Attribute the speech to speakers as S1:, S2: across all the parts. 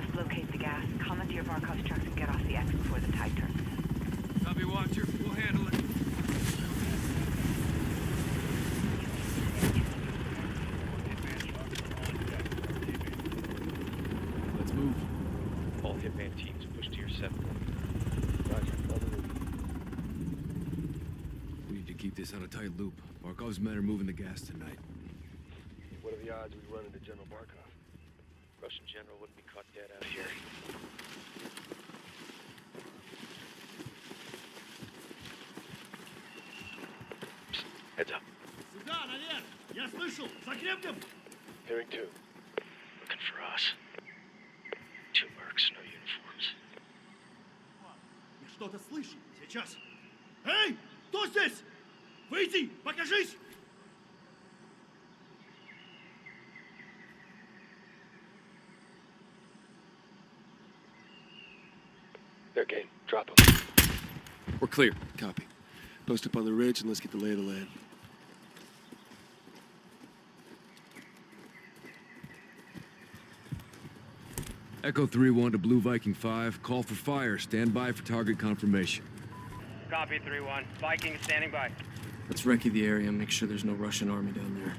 S1: just locate the gas, commandeer your Barkov's trucks, and get off the X before the tide turns.
S2: Copy, Watcher. We'll handle it.
S3: Let's move.
S4: All hitman teams push to your 7.
S3: We need to keep this on a tight loop. Barkov's men are moving the gas tonight.
S5: What are the odds we run into General Barkov?
S4: Russian general wouldn't be caught dead out here. Psst, heads up.
S6: Сюда, наверх! Я слышал! Закрепнем!
S5: Hearing two.
S4: Looking for us. Two mercs, no uniforms.
S6: Я что-то слышу. Сейчас. Эй! Кто здесь? Выйди! Покажись!
S5: They're game. Drop them.
S3: We're clear.
S7: Copy. Post up on the ridge and let's get the lay of the land.
S3: Echo 3-1 to Blue Viking 5. Call for fire. Stand by for target confirmation.
S8: Copy 3-1. Viking standing by.
S7: Let's recce the area and make sure there's no Russian army down there.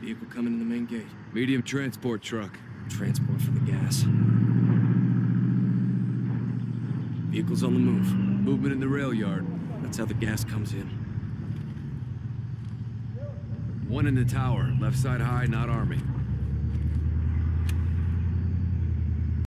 S7: Vehicle coming in the main gate.
S3: Medium transport truck.
S7: Transport for the gas. Vehicle's on the move.
S3: Movement in the rail yard.
S7: That's how the gas comes in.
S3: One in the tower. Left side high, not army.